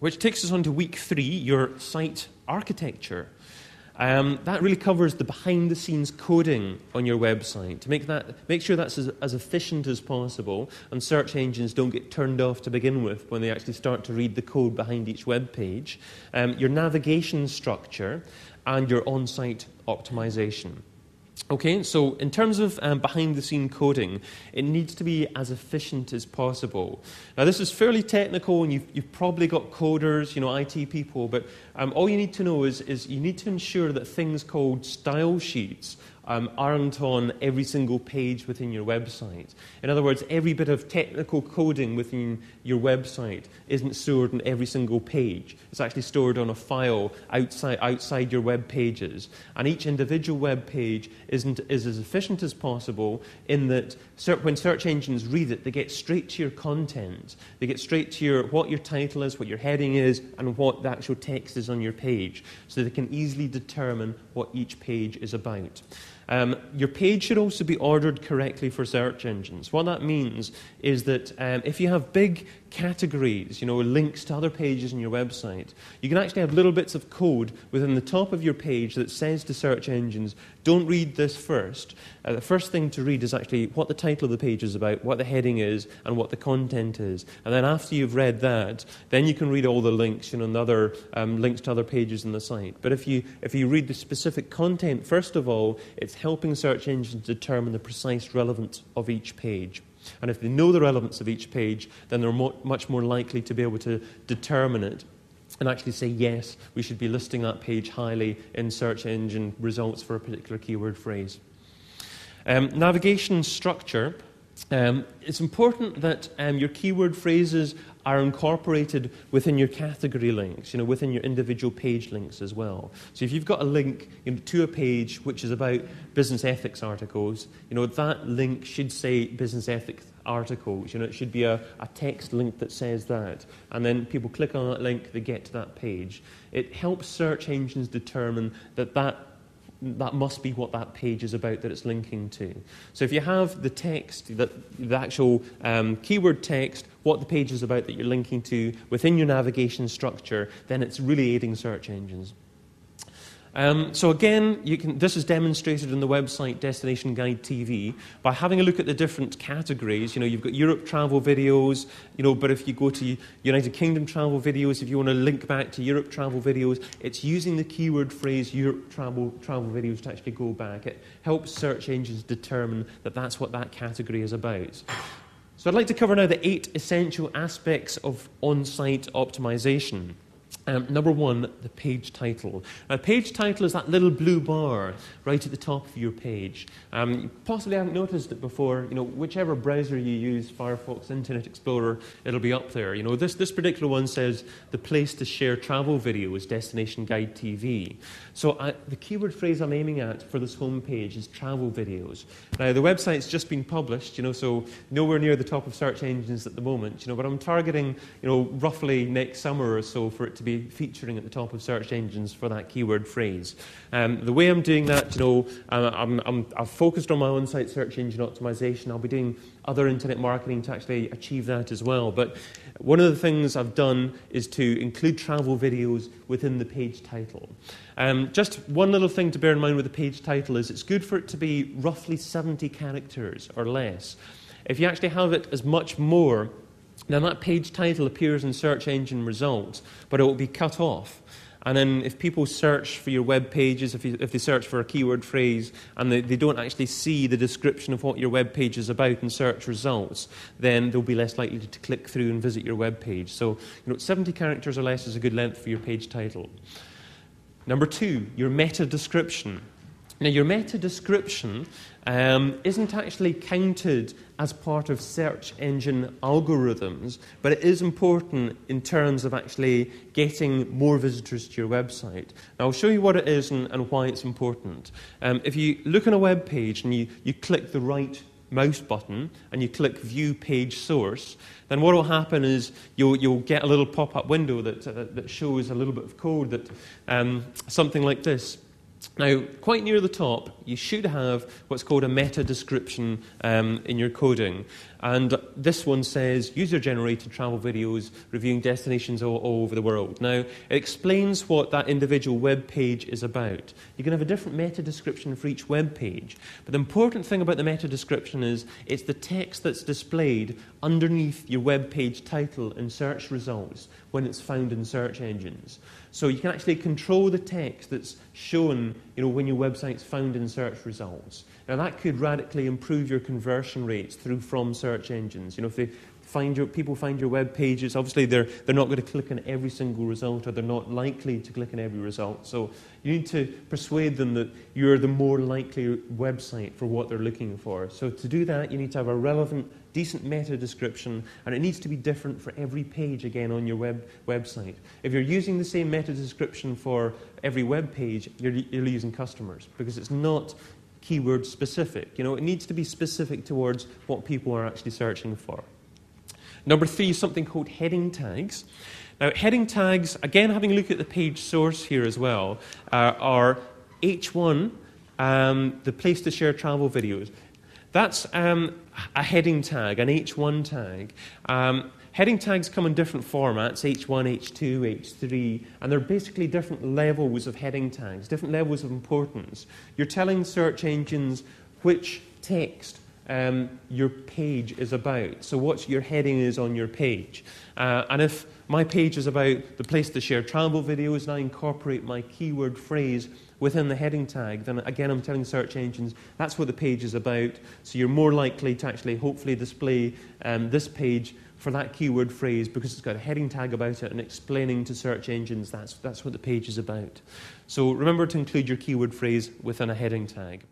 which takes us on to week three, your site architecture. Um, that really covers the behind the scenes coding on your website to make, that, make sure that's as, as, efficient as possible and search engines don't get turned off to begin with when they actually start to read the code behind each web page. Um, your navigation structure and your on site optimization. Okay, so in terms of um, behind the scene coding, it needs to be as efficient as possible. Now, this is fairly technical, and you've, you've probably got coders, you know, IT people, but um, all you need to know is, is you need to ensure that things called style sheets um, aren't on every single page within your website. In other words, every bit of technical coding within your website isn't stored on every single page. It's actually stored on a file outside, outside your web pages. And each individual web page isn't, is as efficient as possible in that when search engines read it, they get straight to your content. They get straight to your, what your title is, what your heading is, and what the actual text is on your page. So they can easily determine what each page is about. Um, your page should also be ordered correctly for search engines. What that means is that um, if you have big categories, you know, links to other pages in your website, you can actually have little bits of code within the top of your page that says to search engines, don't read this first. Uh, the first thing to read is actually what the title of the page is about, what the heading is, and what the content is. And then after you've read that, then you can read all the links, you know, and other um, links to other pages in the site. But if you, if you read the specific content, first of all, it's helping search engines determine the precise relevance of each page. And if they know the relevance of each page, then they're much more likely to be able to determine it and actually say, yes, we should be listing that page highly in search engine results for a particular keyword phrase. Um, navigation structure. Um, it's important that um, your keyword phrases are incorporated within your category links, you know, within your individual page links as well. So if you've got a link you know, to a page which is about business ethics articles, you know, that link should say business ethics articles. You know, it should be a, a text link that says that. And then people click on that link, they get to that page. It helps search engines determine that that that must be what that page is about that it's linking to. So if you have the text, the, the actual um, keyword text, what the page is about that you're linking to within your navigation structure, then it's really aiding search engines. Um, so again, can, this is demonstrated in the website Destination Guide TV by having a look at the different categories. You know, you've got Europe travel videos, you know, but if you go to United Kingdom travel videos, if you want to link back to Europe travel videos, it's using the keyword phrase Europe travel, travel videos to actually go back. It helps search engines determine that that's what that category is about. So I'd like to cover now the eight essential aspects of on-site optimization. Um, number one, the page title. Now, page title is that little blue bar right at the top of your page. Um, you possibly haven't noticed it before. You know, whichever browser you use, Firefox, Internet Explorer, it'll be up there. You know, this, this particular one says the place to share travel videos, Destination Guide TV. So I, the keyword phrase I'm aiming at for this home page is travel videos. Now, the website's just been published, you know, so nowhere near the top of search engines at the moment, you know, but I'm targeting, you know, roughly next summer or so for it to be featuring at the top of search engines for that keyword phrase. Um, the way I'm doing that, you know, I'm, I'm, I've focused on my on-site search engine optimization. I'll be doing other internet marketing to actually achieve that as well. But one of the things I've done is to include travel videos within the page title. Um, just one little thing to bear in mind with the page title is it's good for it to be roughly 70 characters or less. If you actually have it as much more, then that page title appears in search engine results, but it will be cut off. And then if people search for your web pages, if, you, if they search for a keyword phrase and they, they don't actually see the description of what your web page is about in search results, then they'll be less likely to, to click through and visit your web page. So, you know, 70 characters or less is a good length for your page title. Number two, your meta description. Now, your meta description um, isn't actually counted as part of search engine algorithms, but it is important in terms of actually getting more visitors to your website. Now, I'll show you what it is and, and why it's important. Um, if you look on a web page and you, you click the right mouse button and you click View Page Source, then what will happen is you'll, you'll get a little pop up window that, uh, that shows a little bit of code that um, something like this. Now, quite near the top, you should have what's called a meta description um, in your coding. And this one says user generated travel videos reviewing destinations all, all, over the world. Now, it explains what that individual web page is about. You can have a different meta description for each web page. But the important thing about the meta description is it's the text that's displayed underneath your web page title and search results when it's found in search engines. So you can actually control the text that's shown you know, when your website's found in search results. Now, that could radically improve your conversion rates through from search engines. You know, if they find your, people find your web pages, obviously they're, they're not going to click on every single result or they're not likely to click on every result. So you need to persuade them that you're the more likely website for what they're looking for. So to do that, you need to have a relevant decent meta description, and it needs to be different for every page again on your web, website. If you're using the same meta description for every web page, you're, you're losing customers because it's not keyword specific. You know, it needs to be specific towards what people are actually searching for. Number three something called heading tags. Now, heading tags, again, having a look at the page source here as well, uh, are H1, um, the place to share travel videos. That's um, a heading tag, an H1 tag. Um, heading tags come in different formats H1, H2, H3, and they're basically different levels of heading tags, different levels of importance. You're telling search engines which text um, your page is about. So, what your heading is on your page. Uh, and if my page is about the place to share travel videos, and I incorporate my keyword phrase within the heading tag, then again, I'm telling search engines that's what the page is about. So you're more likely to actually hopefully display um, this page for that keyword phrase because it's got a heading tag about it and explaining to search engines that's, that's what the page is about. So remember to include your keyword phrase within a heading tag.